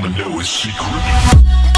wanna know his secret.